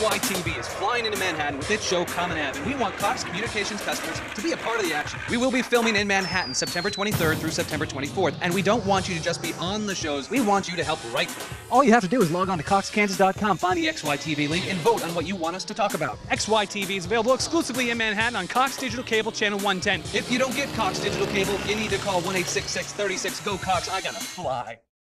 XYTV is flying into Manhattan with its show Common Ave, and we want Cox Communications customers to be a part of the action. We will be filming in Manhattan September 23rd through September 24th, and we don't want you to just be on the shows. We want you to help write them. All you have to do is log on to coxkansas.com, find the XYTV link, and vote on what you want us to talk about. XYTV is available exclusively in Manhattan on Cox Digital Cable Channel 110. If you don't get Cox Digital Cable, you need to call 1 866 36 GO Cox. I gotta fly.